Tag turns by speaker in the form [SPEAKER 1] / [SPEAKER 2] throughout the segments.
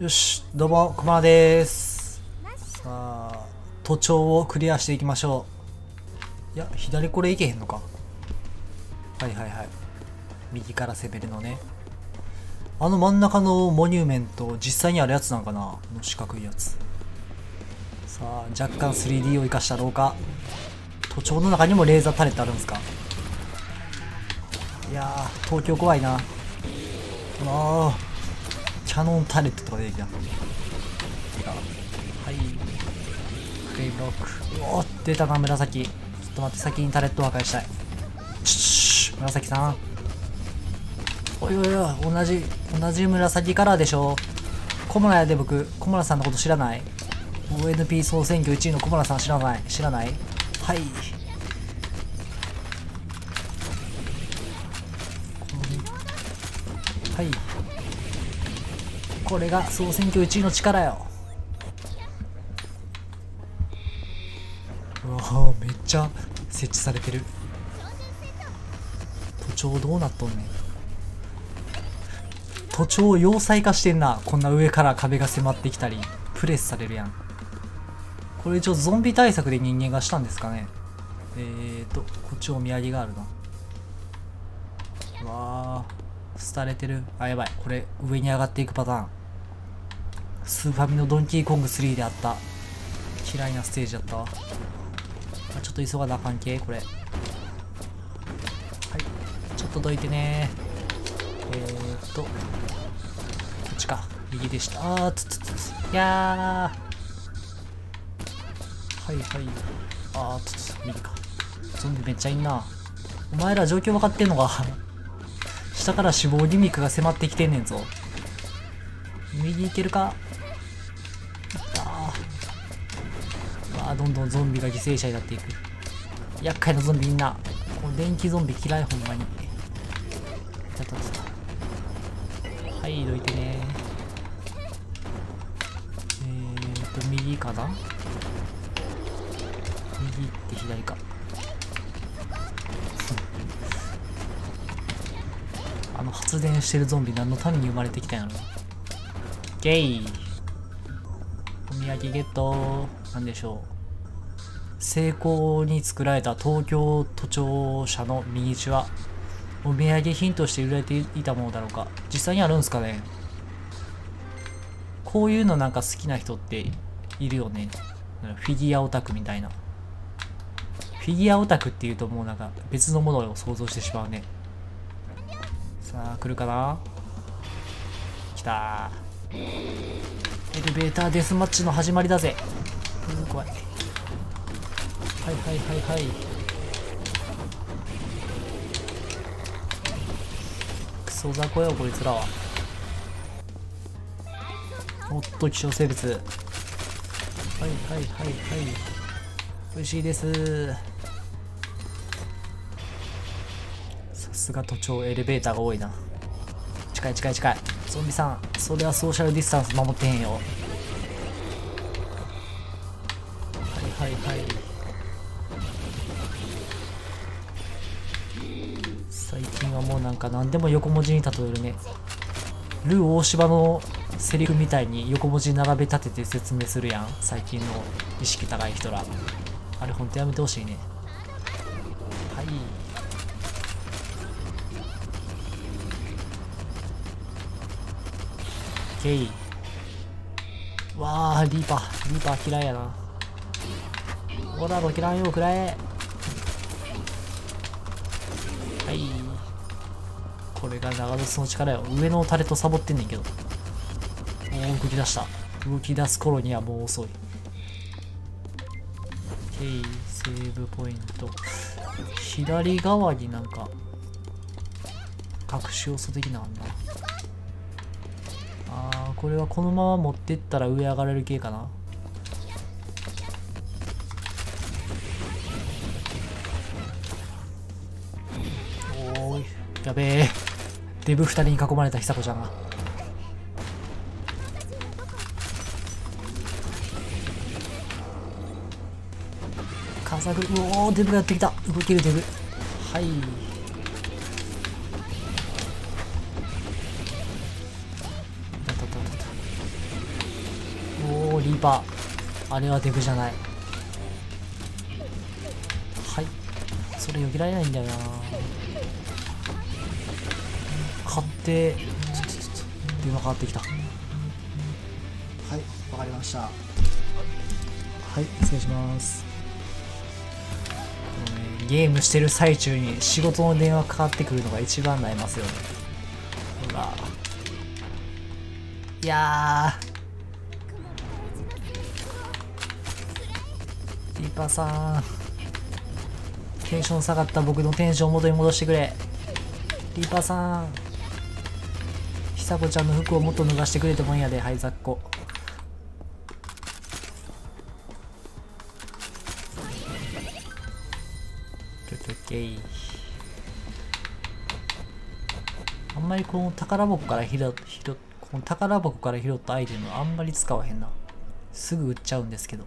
[SPEAKER 1] よし、どうも、駒です。さあ、都庁をクリアしていきましょう。いや、左これいけへんのか。はいはいはい。右から攻めるのね。あの真ん中のモニュメント、実際にあるやつなんかなの四角いやつ。さあ、若干 3D を生かした廊下。都庁の中にもレーザータレットあるんですかいやー、東京怖いな。ああ。ャノンタレットとか出てきた。はい。クレイブロック。おお、出たな、紫。ちょっと待って、先にタレット破壊したい。チュッ紫さん。おい。おい。おい、同じ、同じ紫カラーでしょ。小村やで僕、小村さんのこと知らない ?ONP 総選挙1位の小村さん知らない。知らない。はい。はい。これが総選挙1位の力よ。うわめっちゃ設置されてる。都庁どうなっとんねん。都庁要塞化してんな。こんな上から壁が迫ってきたり。プレスされるやん。これ一応ゾンビ対策で人間がしたんですかね。えーとこっちお土産があるな。うわー廃れてる。あやばい。これ上に上がっていくパターン。スーファミのドンキーコング3であった。嫌いなステージだった。わあちょっと急がなあかんけ。これ。はい。ちょっとどいてね。えー、っと。こっちか。右でした。あーつつつつ。いやー。はいはい。あーつつつ。右か。ゾンビめっちゃいんな。お前ら状況分かってんのか。下から死亡ギミックが迫ってきてんねんぞ。右行けるか？どんどんゾンビが犠牲者になっていく。厄介なゾンビみんな。この電気ゾンビ嫌いほんまに。たたたたはいどいてね。えーと右かな？右って左か。あの発電してるゾンビ何のために生まれてきたんやろゲイ。お土産ゲット。なんでしょう。成功に作られた東京都庁舎のミニチュアお土産品として売られていたものだろうか。実際にあるんですかね。こういうのなんか好きな人っているよね。フィギュアオタクみたいな。フィギュアオタクっていうともうなんか別のものを想像してしまうね。さあ来るかな？来た。エレベーターデスマッチの始まりだぜ。うん怖い。はいはいはいはい。クソ雑魚よこいつらは。おっと希少生物。はいはいはいはい。美味しいです。さすが都庁エレベーターが多いな。近い近い近い。ゾンビさんそれはソーシャルディスタンス守ってへんよ。はいはいはい。最近はもうなんか何でも横文字に例えるね。ルー大柴のセリフみたいに横文字並べ立てて説明するやん。最近の意識高い人ら。あれほんとやめてほしいね。はい。ゲイ。わあリーパー。リーパー嫌いやな。オラの嫌いよくらえ。はい。これが長靴の力よ。上のタレとサボってんねんけど。もう動き出した。動き出す頃にはもう遅い。OK セーブポイント。左側になんか隠し要素的なんだあーこれはこのまま持ってったら上上がれる系かな。やべえ。デブ2人に囲まれた久子ちゃんが。風ぐうおーデブがやってきた。動けるデブ。はい。たたた。たたリーパー。あれはデブじゃない。はい。それよけられないんだよな。買って電話かかってきた。はいわかりました。はい失礼します。ゲームしてる最中に仕事の電話かかってくるのが一番悩ますよね。ほら。いやー。リーパーさん。テンション下がった僕のテンション元に戻してくれ。リーパーさん久子ちゃんの服をもっと脱がしてくれてもんやで。はいざっこオッケーオッケーあんまりこの宝箱から拾っ拾この宝箱から拾ったアイテムあんまり使わへんな。すぐ売っちゃうんですけど。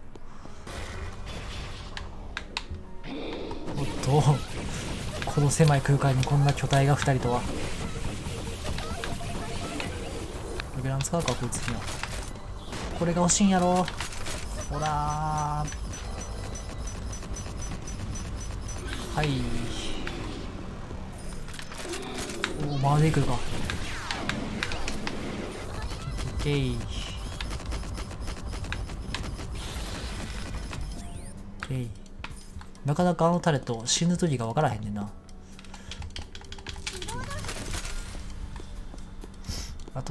[SPEAKER 1] おっと。この狭い空間にこんな巨体が2人とは。ラン使うかこいつにはこれが欲しいんやろ。ほらはい。おお回ってくるか。オッケー。オッケー。なかなかあのタレット死ぬ時が分からへんねんな。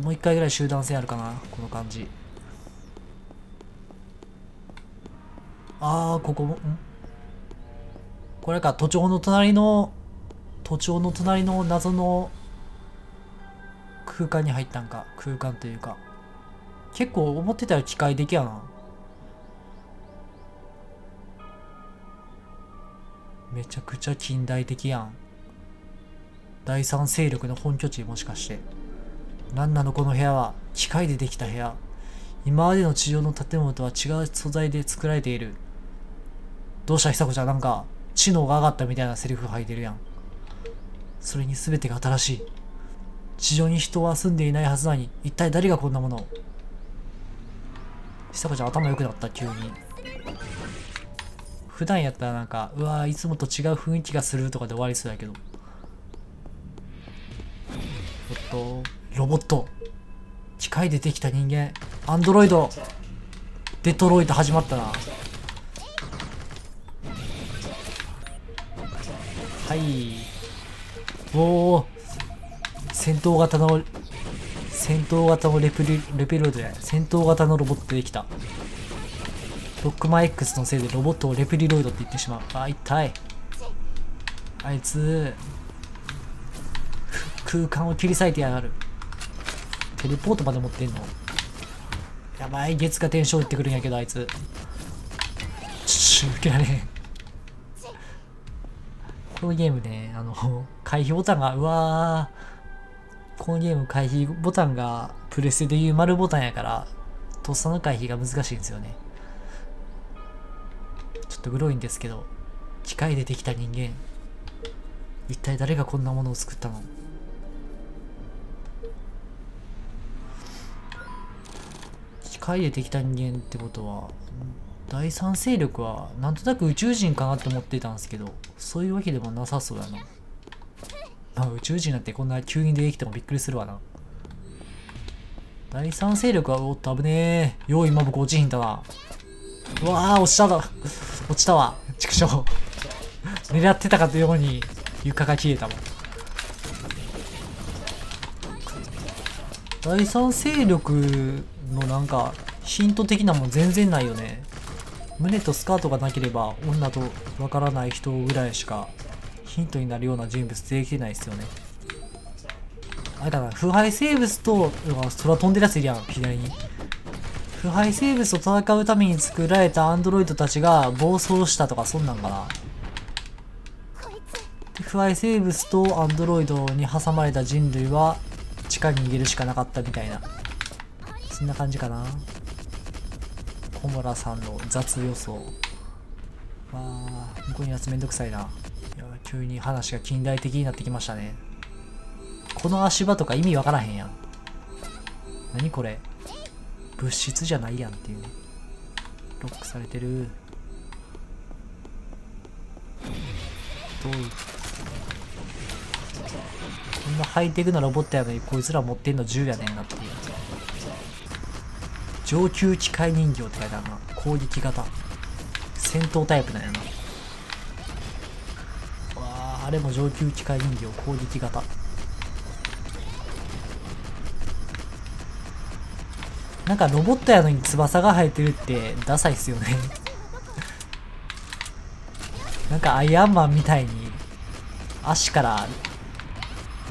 [SPEAKER 1] ともう一回ぐらい集団戦あるかなこの感じ。ああここもん？これか都庁の隣の都庁の隣の謎の空間に入ったんか。空間というか。結構思ってたよ機械的やな。めちゃくちゃ近代的やん。第三勢力の本拠地もしかして。何なのこの部屋は。機械でできた部屋。今までの地上の建物とは違う素材で作られている。どうした久子ちゃんなんか知能が上がったみたいなセリフ吐いてるやん。それに全てが新しい。地上に人は住んでいないはずなのに一体誰がこんなものを。久子ちゃん頭良くなった急に。普段やったらなんかうわーいつもと違う雰囲気がするとかで終わりそうやけど。おっと。ロボット。機械でできた人間。アンドロイド。デトロイト始まったな。はい。おお戦闘型の戦闘型のレプリレペロイドじゃない戦闘型のロボットできた。ロックマン X のせいでロボットをレプリロイドって言ってしまう。あ痛い。あいつ空間を切り裂いてやがる。テレポートまで持ってんの？やばい月がテンション打ってくるんやけどあいつ。ちょっと受けられ。んこのゲームねあの回避ボタンがうわー。このゲーム回避ボタンがプレステでいう丸ボタンやからとっさの回避が難しいんですよね。ちょっとグロいんですけど機械でできた人間。一体誰がこんなものを作ったの？機械でできた人間ってことは第三勢力はなんとなく宇宙人かなって思ってたんですけどそういうわけでもなさそうやな。まあ宇宙人なんてこんな急に出てきてもびっくりするわな。第三勢力はおっと危ねえ。よう今僕落ちひんだな。うわー落ちただ落ちたわ。畜生。狙ってたかというように床が消えたもん。第三勢力のなんかヒント的なもん全然ないよね。胸とスカートがなければ女とわからない人ぐらいしかヒントになるような人物できてないですよね。あれだな腐敗生物と空飛んでるやついるやん左に。腐敗生物と戦うために作られたアンドロイドたちが暴走したとかそんなんかな。腐敗生物とアンドロイドに挟まれた人類は地下に逃げるしかなかったみたいな。そんな感じかな。小村さんの雑予想。まあ向こうにやつめんどくさいな。いや急に話が近代的になってきましたね。この足場とか意味わからへんやん。何これ。物質じゃないやんっていう。ねロックされてる。どう。こんなハイテクなロボットやのにこいつら持ってんの銃やねんなっていう。上級機械人形って書いてあるな。攻撃型。戦闘タイプなんやな。わああれも上級機械人形攻撃型。なんかロボットやのに翼が生えてるってダサいっすよね。なんかアイアンマンみたいに足から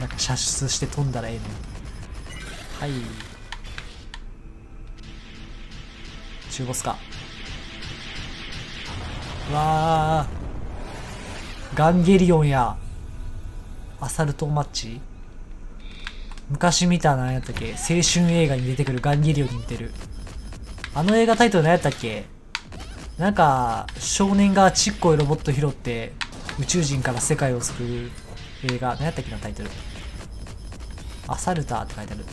[SPEAKER 1] なんか射出して飛んだらええのに。はい。中ボスか。わー。ガンゲリオンや。アサルトマッチ？昔見た何やったっけ？青春映画に出てくるガンゲリオンに似てる。あの映画タイトル何やったっけ？なんか少年がちっこいロボット拾って宇宙人から世界を救う映画。何やったっけなタイトル。アサルターって書いてある。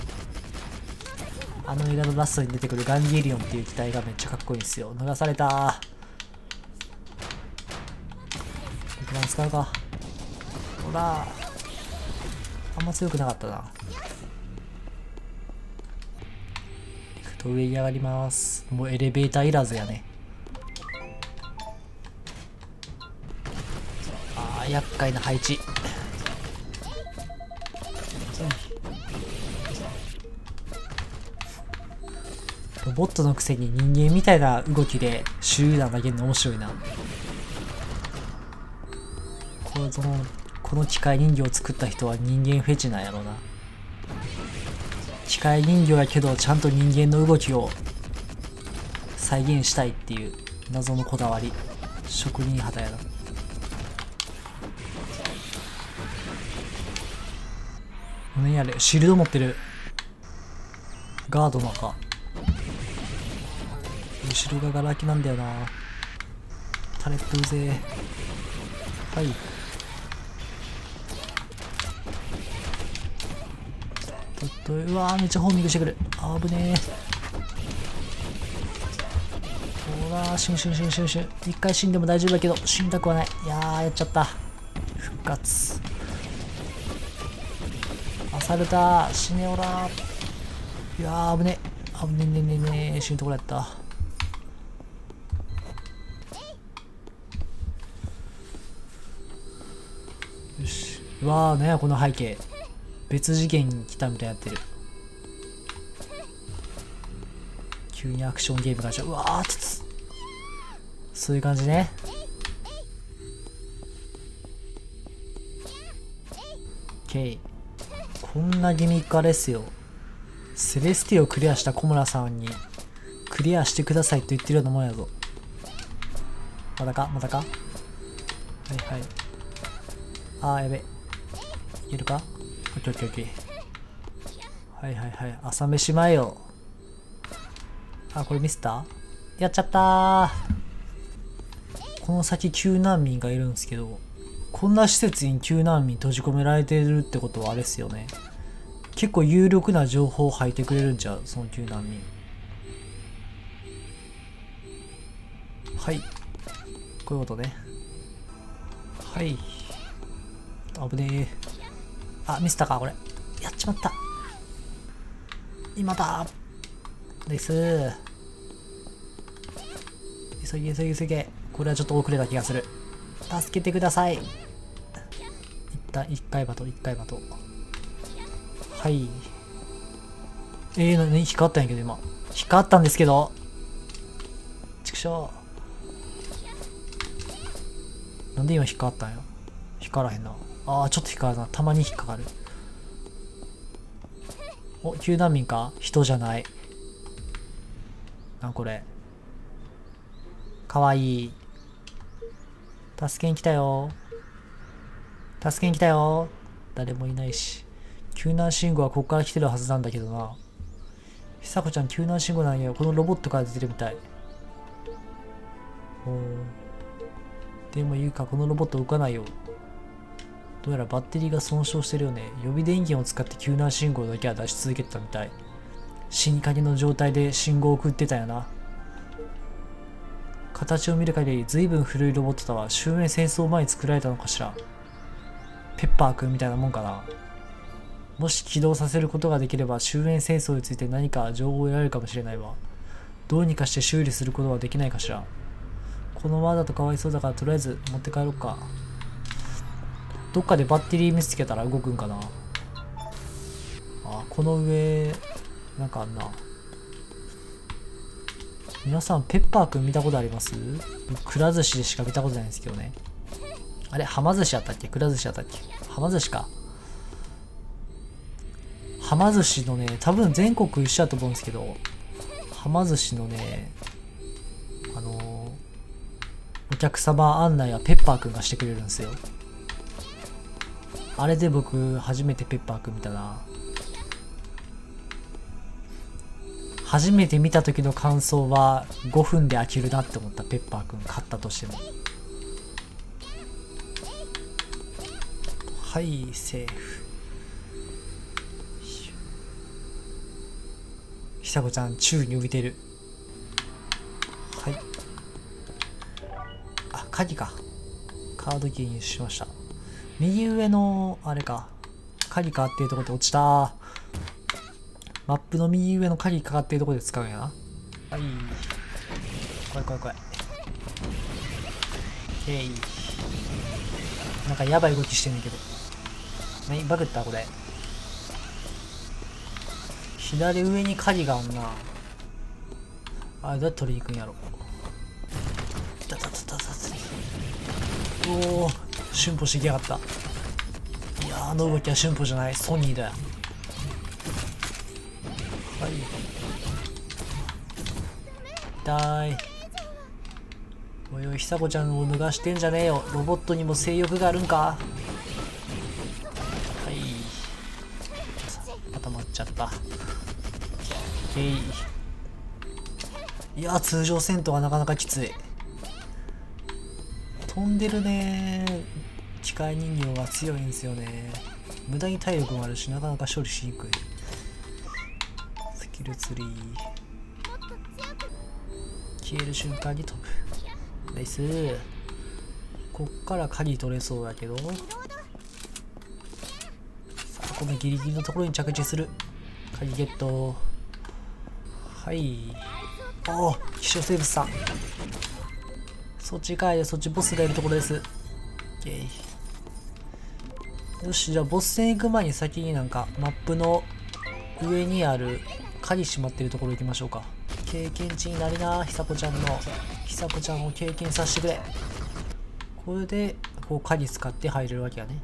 [SPEAKER 1] あの映画のラストに出てくるガンゲリオンっていう機体がめっちゃかっこいいんですよ。流された肉弾使うか。ほらあんま強くなかったな。行くと上に上がります。もうエレベーターいらずやね。あー厄介な配置。ボットのくせに人間みたいな動きで手榴弾投げるの面白いな。このこの機械人形を作った人は人間フェチなんやろうな。機械人形やけどちゃんと人間の動きを再現したいっていう謎のこだわり。職人肌やな。何やれシールド持ってる。ガードのか後ろがガラ空きなんだよな。タレットうぜ。はい。ちょっとうわーめっちゃホーミングしてくる。あぶねえ。ほらシュンシュンシュンシュンシュン。一回死んでも大丈夫だけど死にたくはない。いやーやっちゃった。復活。アサルタ死ねおらいやー危ね危ねねねねね死ぬところやった。わーねこの背景。別次元に来たみたいになってる。急にアクションゲームがしうわーつつ。そういう感じね。オッケーこんなギミックあれっすよ。セレスティをクリアした小村さんにクリアしてくださいと言ってるようなもんやぞ。まだかまだか。はいはい。あーやべ。いけるか？オッケーオッケー。オッケーはいはいはい。朝飯前よあこれミスった？やっちゃったこの先救難民がいるんですけどこんな施設に救難民閉じ込められてるってことはあれっすよね。結構有力な情報を吐いてくれるんちゃう？その救難民。はい。こういうことね。はい。危ねえあミスったかこれ。やっちまった。今だ。です。急げ急げ急げ。これはちょっと遅れた気がする。助けてください。いった一回バト一回バト。はい。えー、何光ったんやけど今。光ったんですけど。畜生。なんで今光ったんや？光らへんな。あーちょっと光るな。たまに引っかかる。お救難民か？人じゃない。なこれ。かわいい。助けに来たよ。助けに来たよ。誰もいないし。救難信号はここから来てるはずなんだけどな。久子ちゃん救難信号なんやこのロボットから出てるみたい。おでも言うかこのロボット動かないよ。どうやらバッテリーが損傷してるよね。予備電源を使って救難信号だけは出し続けてたみたい。死にかけの状態で信号を送ってたよな。形を見る限り随分古いロボットだわ終焉戦争前に作られたのかしら。ペッパーくんみたいなもんかな。もし起動させることができれば終焉戦争について何か情報を得られるかもしれないわ。どうにかして修理することはできないかしら。このままだとかわいそうだからとりあえず持って帰ろうか。どっかでバッテリー見つけたら動くんかな。あこの上なんかあんな。皆さんペッパーくん見たことあります？くら寿司でしか見たことないんですけどね。あれはま寿司やったっけ？くら寿司やったっけ？はま寿司か。はま寿司のね多分全国一緒やと思うんですけどはま寿司のねあのー、お客様案内はペッパーくんがしてくれるんですよ。あれで僕初めてペッパーくん見たな。初めて見た時の感想は5分で飽きるなって思ったペッパーくん買ったとしても。はいセーフ。久子ちゃん宙に浮いてる。はい。あ鍵か。カードキーにしました。右上のあれか。鍵かっていうところで落ちた。マップの右上の鍵かかってるところで使うんやな。はい。怖い怖い怖い。えい。なんかやばい動きしてんねんけど。何？バグった？これ。左上に鍵があんな。あれどうやって取りに行くんやろ。たたたたたおお春歩してきやがった。いやあの動きは春歩じゃない。ソニーだよ。はい。痛い。おいおい久子ちゃんを脱がしてんじゃねえよ。ロボットにも性欲があるんか。はい。固まっちゃった。へいいや通常戦闘はなかなかきつい。飛んでるね。機械人形は強いんですよね。無駄に体力もあるしなかなか処理しにくい。スキルツリー。消える瞬間に飛ぶ。ナイス。こっから鍵取れそうだけど。さあこのギリギリのところに着地する。鍵ゲット。はい。おお希少生物さん。そっちかいでそっちボスがいるところです。よしじゃあボス戦行く前に先になんかマップの上にある鍵閉まってるところ行きましょうか。経験値になりな久子ちゃんの。久子ちゃんを経験させてくれ。これでこう鍵使って入れるわけやね。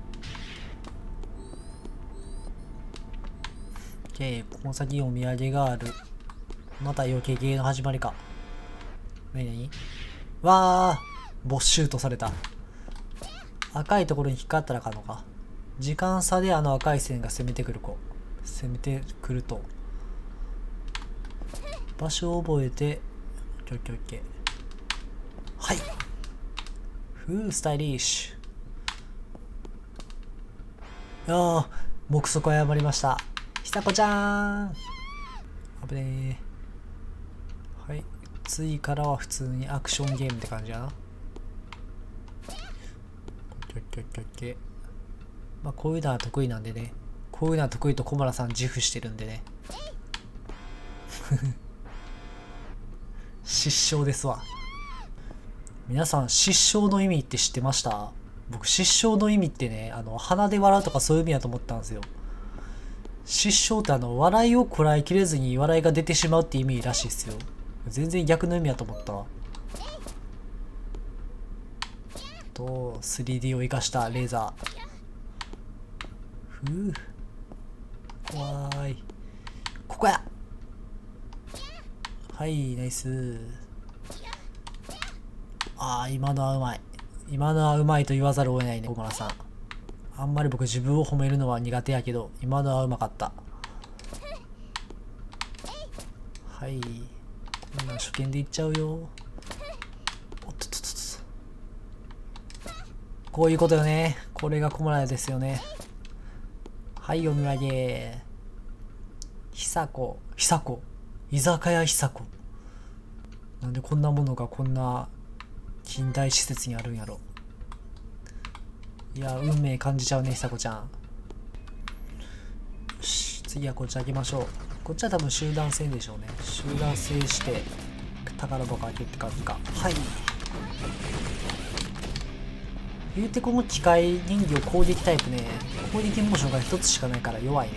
[SPEAKER 1] OK この先お土産がある。また余計ゲーの始まりか。何何？わあボスシュートされた。赤いところに引っかかったらかのか。時間差であの赤い線が攻めてくる子。攻めてくると。場所を覚えて。オッケーオッケー。はい。ふうスタイリッシュ。ああ目測誤りました。久子ちゃん。危ねえ次からは普通にアクションゲームって感じやなオッケーオッケーオッケーオッケーまあこういうのは得意なんでね。こういうのは得意と小村さん自負してるんでね。失笑ですわ。皆さん失笑の意味って知ってました？僕失笑の意味ってねあの鼻で笑うとかそういう意味だと思ったんですよ。失笑ってあの笑いをこらえきれずに笑いが出てしまうって意味らしいですよ。全然逆の意味だと思った。わと 3D を生かしたレーザー。ふう怖い。ここや。はいナイス。ああ今のはうまい。今のはうまいと言わざるを得ないね小村さん。あんまり僕自分を褒めるのは苦手やけど今のはうまかった。はい。こんな初見でいっちゃうよ。おっとっとっとこういうことよね。これが小村ですよね。はいお土産。久子。久子。居酒屋久子。なんでこんなものがこんな近代施設にあるんやろ。いや運命感じちゃうね久子ちゃん。よし次はこっち開けましょう。こっちは多分集団戦でしょうね。集団戦して宝箱開けって感じか。はい。言うてこの機械人形攻撃タイプね。攻撃モーションが1つしかないから弱いね。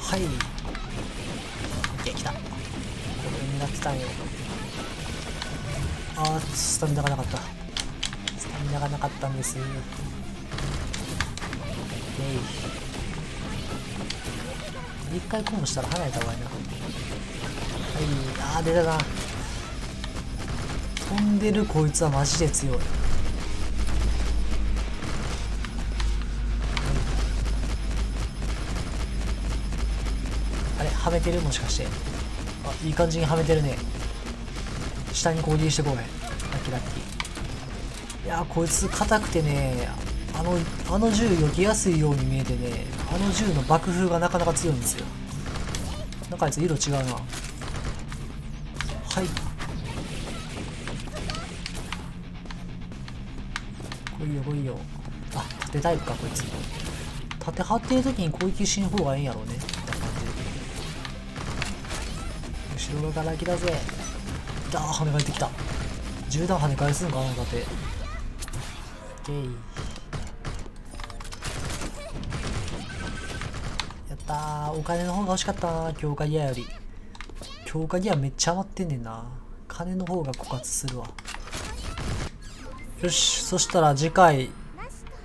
[SPEAKER 1] はい。OK 来た。これ狙ってたんよ。あースタミナがなかった。スタミナがなかったんです。OK 一回コンボしたら離れた方がいいな。はいあー出たな。飛んでるこいつはマジで強い。あれはめてる？もしかして。あいい感じにはめてるね。下に攻撃してこい。ラッキーラッキー。いやこいつ硬くてね。あのあの銃避けやすいように見えてねあの銃の爆風がなかなか強いんですよ。なんかあいつ色違うな。はい。来いよ来いよ。あ縦タイプかこいつ。縦張ってる時に攻撃しん方がいいんやろうね。後ろ側から来だぜ。だー跳ね返ってきた。銃弾跳ね返すんかな縦オッケーった。お金の方が欲しかった強化ギアより。強化ギアめっちゃ余ってんねんな。金の方が枯渇するわ。よしそしたら次回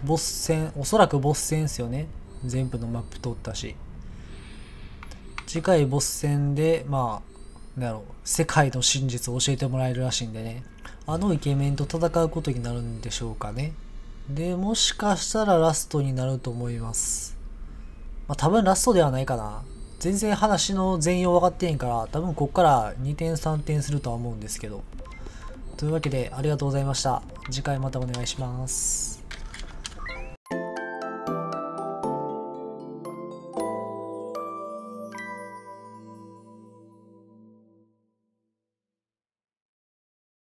[SPEAKER 1] ボス戦おそらくボス戦ですよね。全部のマップ通ったし。次回ボス戦でまあなんやろ世界の真実を教えてもらえるらしいんでね。あのイケメンと戦うことになるんでしょうかね。でもしかしたらラストになると思います。まあ多分ラストではないかな。全然話の全容分かってへんから多分こっから2点3点するとは思うんですけど。というわけでありがとうございました。次回またお願いします。